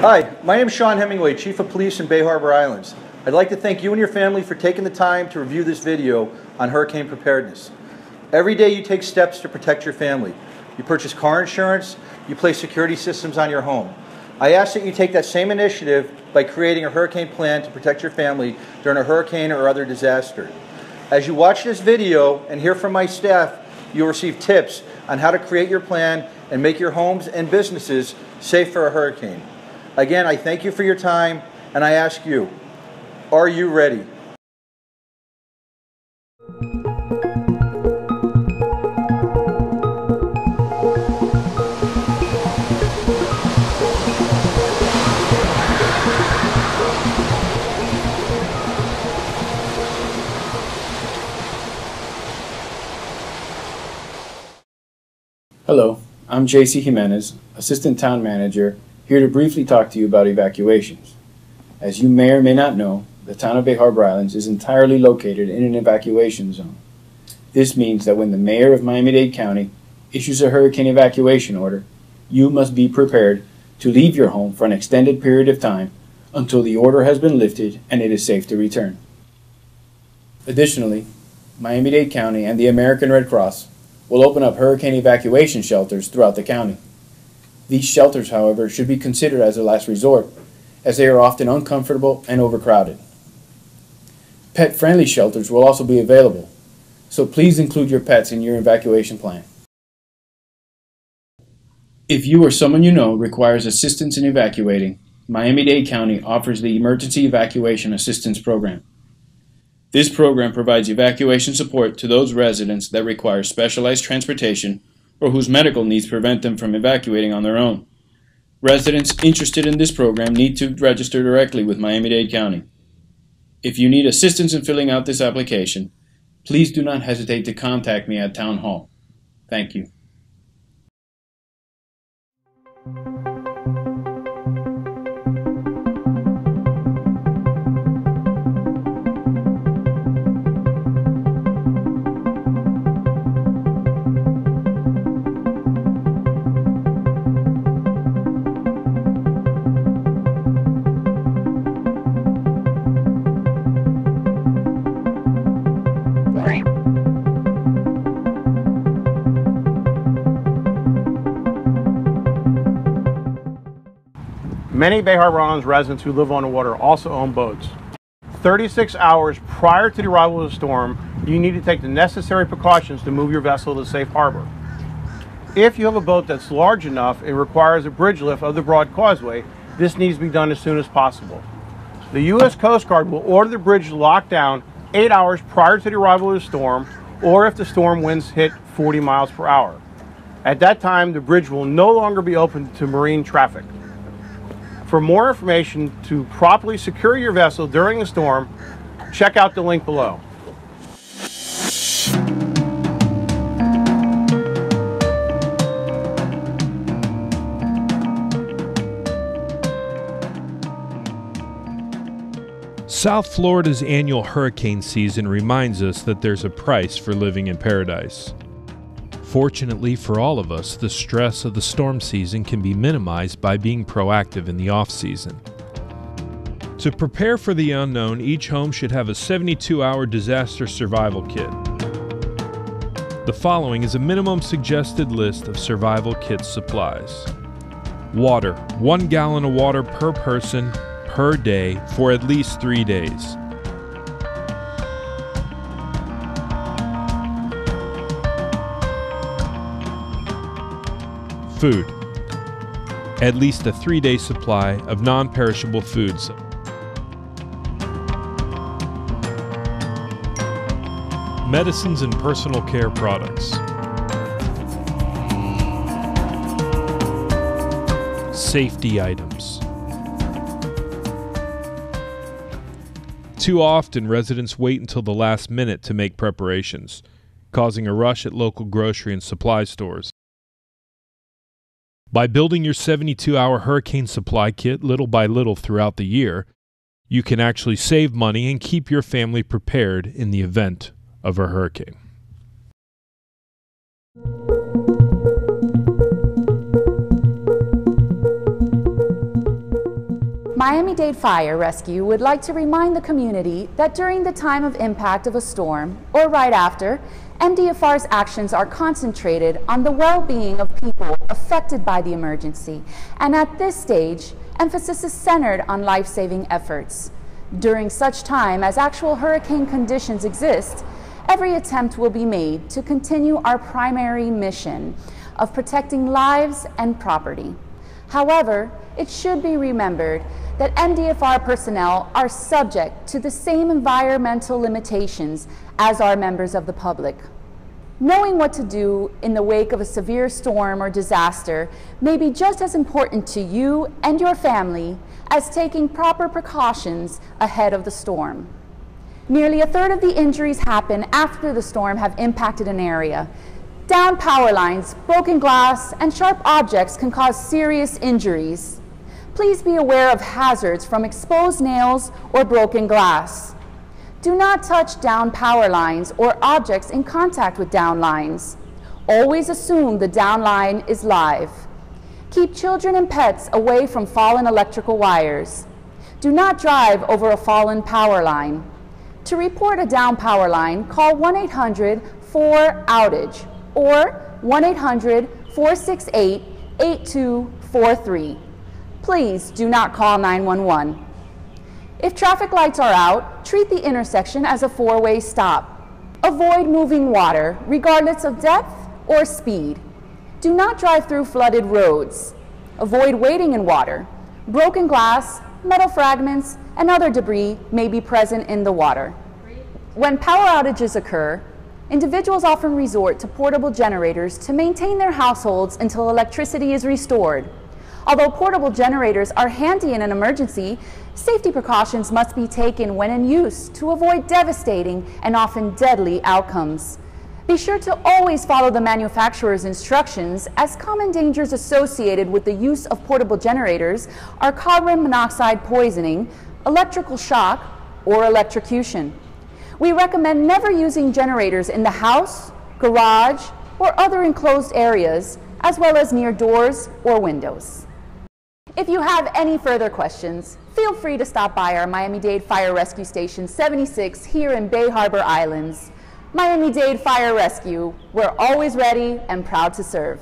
Hi, my name is Sean Hemingway, Chief of Police in Bay Harbor Islands. I'd like to thank you and your family for taking the time to review this video on hurricane preparedness. Every day you take steps to protect your family. You purchase car insurance, you place security systems on your home. I ask that you take that same initiative by creating a hurricane plan to protect your family during a hurricane or other disaster. As you watch this video and hear from my staff, you'll receive tips on how to create your plan and make your homes and businesses safe for a hurricane. Again, I thank you for your time and I ask you, are you ready? Hello, I'm JC Jimenez, Assistant Town Manager, here to briefly talk to you about evacuations. As you may or may not know, the town of Bay Harbor Islands is entirely located in an evacuation zone. This means that when the mayor of Miami-Dade County issues a hurricane evacuation order, you must be prepared to leave your home for an extended period of time until the order has been lifted and it is safe to return. Additionally, Miami-Dade County and the American Red Cross will open up hurricane evacuation shelters throughout the county. These shelters, however, should be considered as a last resort, as they are often uncomfortable and overcrowded. Pet friendly shelters will also be available, so please include your pets in your evacuation plan. If you or someone you know requires assistance in evacuating, Miami Dade County offers the Emergency Evacuation Assistance Program. This program provides evacuation support to those residents that require specialized transportation or whose medical needs prevent them from evacuating on their own. Residents interested in this program need to register directly with Miami-Dade County. If you need assistance in filling out this application, please do not hesitate to contact me at Town Hall. Thank you. Many Bay Harbor Islands residents who live on the water also own boats. 36 hours prior to the arrival of the storm, you need to take the necessary precautions to move your vessel to safe harbor. If you have a boat that's large enough and requires a bridge lift of the broad causeway, this needs to be done as soon as possible. The U.S. Coast Guard will order the bridge locked down eight hours prior to the arrival of the storm or if the storm winds hit 40 miles per hour. At that time, the bridge will no longer be open to marine traffic. For more information to properly secure your vessel during a storm, check out the link below. South Florida's annual hurricane season reminds us that there's a price for living in paradise. Fortunately for all of us, the stress of the storm season can be minimized by being proactive in the off season. To prepare for the unknown, each home should have a 72 hour disaster survival kit. The following is a minimum suggested list of survival kit supplies Water, 1 gallon of water per person per day for at least three days. Food. At least a three day supply of non perishable foods. Medicines and personal care products. Safety items. Too often, residents wait until the last minute to make preparations, causing a rush at local grocery and supply stores. By building your 72 hour hurricane supply kit little by little throughout the year, you can actually save money and keep your family prepared in the event of a hurricane. Miami-Dade Fire Rescue would like to remind the community that during the time of impact of a storm, or right after, MDFR's actions are concentrated on the well-being of people affected by the emergency, and at this stage, emphasis is centered on life-saving efforts. During such time as actual hurricane conditions exist, every attempt will be made to continue our primary mission of protecting lives and property. However, it should be remembered that MDFR personnel are subject to the same environmental limitations as are members of the public. Knowing what to do in the wake of a severe storm or disaster may be just as important to you and your family as taking proper precautions ahead of the storm. Nearly a third of the injuries happen after the storm have impacted an area, down power lines, broken glass, and sharp objects can cause serious injuries. Please be aware of hazards from exposed nails or broken glass. Do not touch down power lines or objects in contact with down lines. Always assume the down line is live. Keep children and pets away from fallen electrical wires. Do not drive over a fallen power line. To report a down power line, call 1-800-4-OUTAGE or 1-800-468-8243. Please do not call 911. If traffic lights are out, treat the intersection as a four-way stop. Avoid moving water, regardless of depth or speed. Do not drive through flooded roads. Avoid wading in water. Broken glass, metal fragments, and other debris may be present in the water. When power outages occur, Individuals often resort to portable generators to maintain their households until electricity is restored. Although portable generators are handy in an emergency, safety precautions must be taken when in use to avoid devastating and often deadly outcomes. Be sure to always follow the manufacturer's instructions as common dangers associated with the use of portable generators are carbon monoxide poisoning, electrical shock, or electrocution. We recommend never using generators in the house, garage, or other enclosed areas, as well as near doors or windows. If you have any further questions, feel free to stop by our Miami-Dade Fire Rescue Station 76 here in Bay Harbor Islands. Miami-Dade Fire Rescue, we're always ready and proud to serve.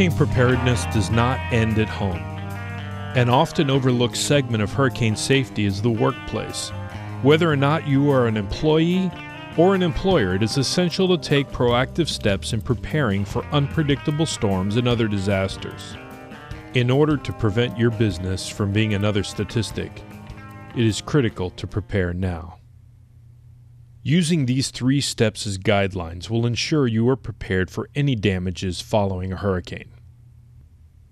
Hurricane preparedness does not end at home. An often overlooked segment of hurricane safety is the workplace. Whether or not you are an employee or an employer, it is essential to take proactive steps in preparing for unpredictable storms and other disasters. In order to prevent your business from being another statistic, it is critical to prepare now. Using these three steps as guidelines will ensure you are prepared for any damages following a hurricane.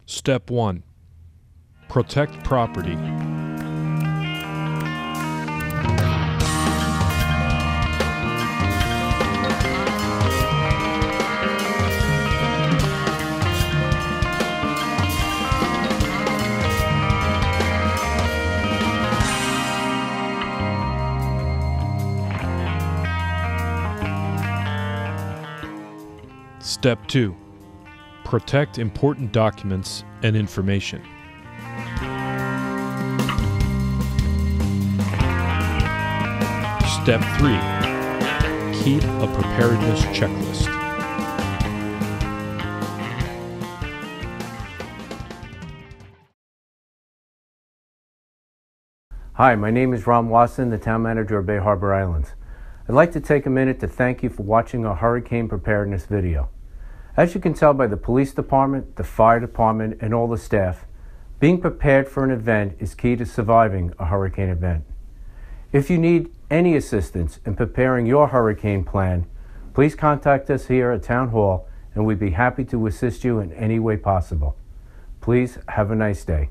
Step 1 Protect property. Step 2 Protect important documents and information. Step 3 Keep a preparedness checklist. Hi, my name is Ron Wasson, the town manager of Bay Harbor Islands. I'd like to take a minute to thank you for watching our hurricane preparedness video. As you can tell by the police department, the fire department, and all the staff, being prepared for an event is key to surviving a hurricane event. If you need any assistance in preparing your hurricane plan, please contact us here at Town Hall and we'd be happy to assist you in any way possible. Please have a nice day.